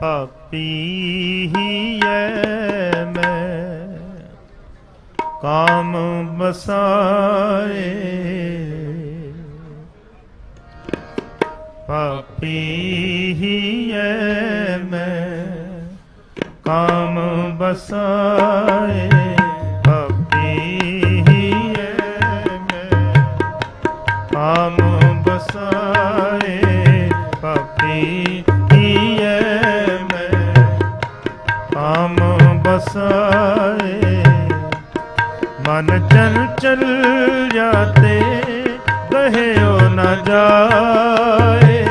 ਪਾਪੀ ਹੀ ਮੈਂ ਕਾਮ ਬਸਾਏ ਪਾਪੀ ਹੀ ਮੈਂ ਕਾਮ ਬਸਾਏ ਪਾਪੀ ਹੀ ਮੈਂ ਕਾਮ ਬਸਾਏ ਪਾਪੀ ਬਸਾਏ ਮਨ ਚੰਚਲ ਜਾਤੇ ਕਹਿਓ ਨ ਜਾਏ।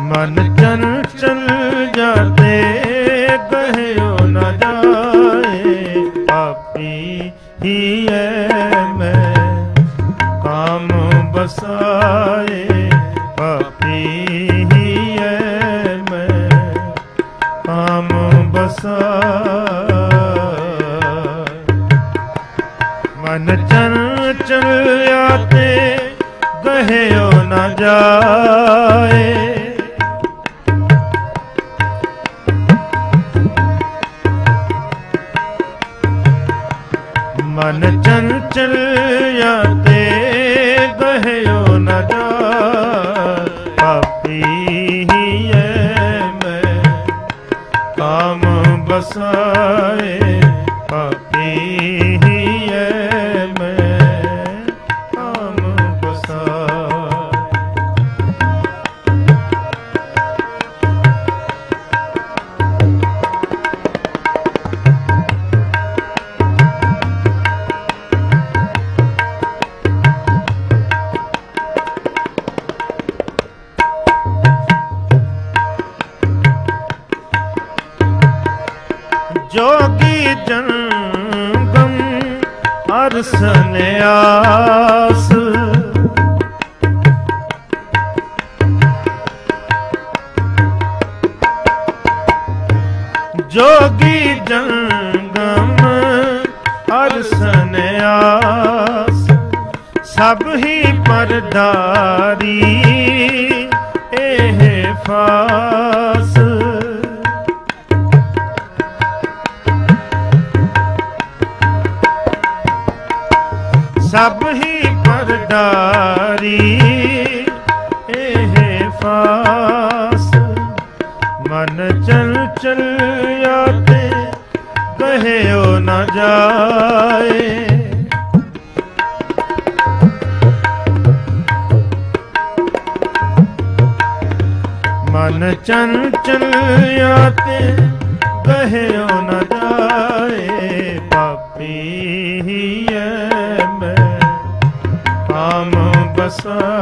ਮਨ ਚੰਚਲ ਕਾਮ ਮਨ ਮਨ ਚੰਚਲ ਆਤੇ ਕਹਿਓ ਨ ਜਾਏ। ਮਨ ਚੰਚਲ ਆਤੇ ਕਹਿਓ ਨ ਬਸਾਏ ਜੋਗੀ ਜੰਗਮ ਅਰਸਨ ਆਸ ਜੋਗੀ ਜੰਗਮ ਅਰਸ ਨਿਆਸ ਸਭ ਹੀ ਪਰਦਾਰੀ ਇਹ ਫਾਸ। ਮਨ ਚਲ ਚਲਿਆ ਤੇ ਕਹਿਓ ਨਾ ਜਾਏ। ਮਨ ਚੰਚਲ ਆਤੇ ਕਹਿਓ ਨਾ ਜਾਏ। ਪਾਪੀ ਹੀ ਐ ਮੈਂ ਕਾਮ ਬਸਾਏ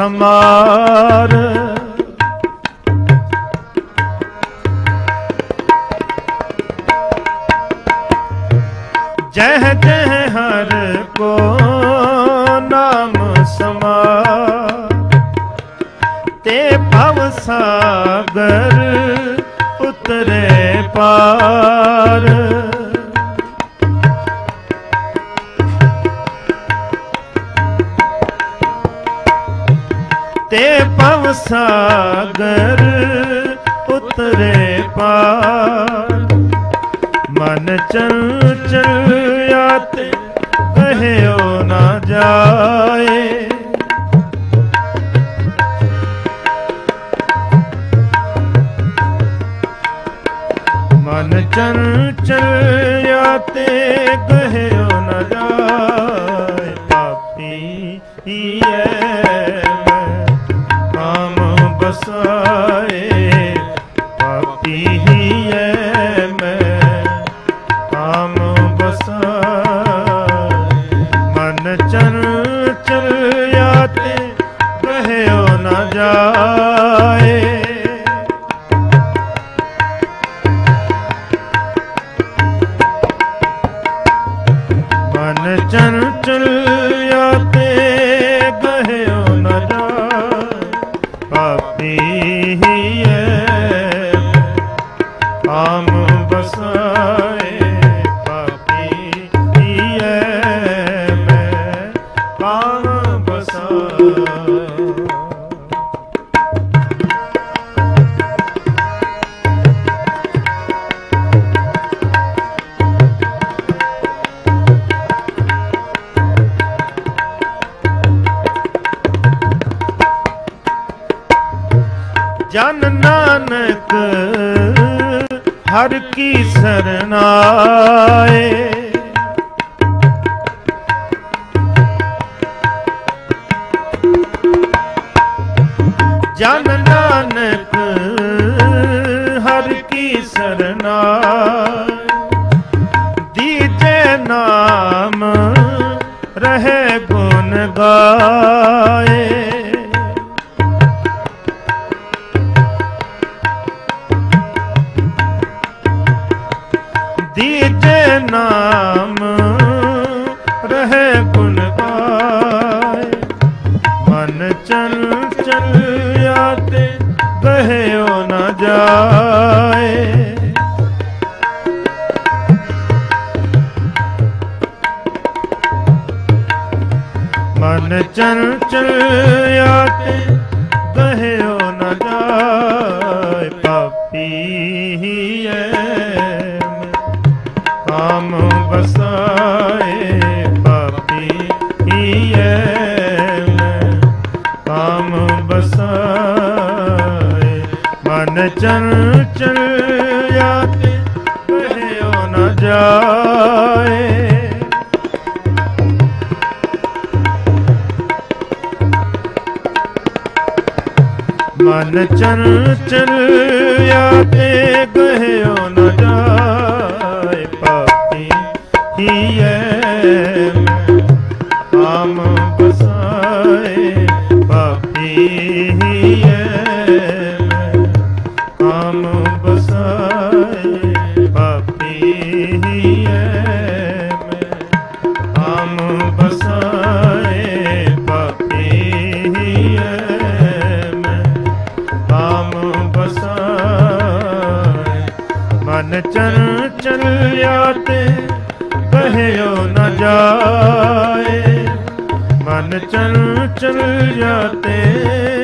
ਸਮਾਰ ਜਹ ਜਹ ਹਰ ਕੋ ਨਾਮ ਸਮਾਰ। ਤੇ ਭਵ ਸਾਗਰ ਉਤਰੇ ਪਾਰ। ਤੇ ਪਵ ਸਾਗਰ ਉਤਰੇ ਪਾ ਮਨ ਚਲ ਚੰਚਲ ਆਤੇ, ਕਹਿਓ ਨਾ ਜਾਏ। ਮਨ ਚਲ ਚੰਚਲ ਆਤੇ, ਕਹਿਓ ਨਾ ਜਾਏ। ਪਾਪੀ ਹੀ ਹੈ ਰਸ ਨਾਮ ਬਸਾ ਜਨ ਨਾਨਕ ਹਰ ਕੀ ਸਰਨਾ ਦੀਜੇ ਨਾਮ ਰਹੇ ਗੁਣ ਗਾ ਚਲ ਚਲਿਆ ਤੇ ਰਹਿਓ ਨਾ ਜਾਏ। ਮਨ ਚਲ ਚਲਿਆ ਜਾਏ। ਮਨ ਚੰਚਲ ਜਾਤੇ।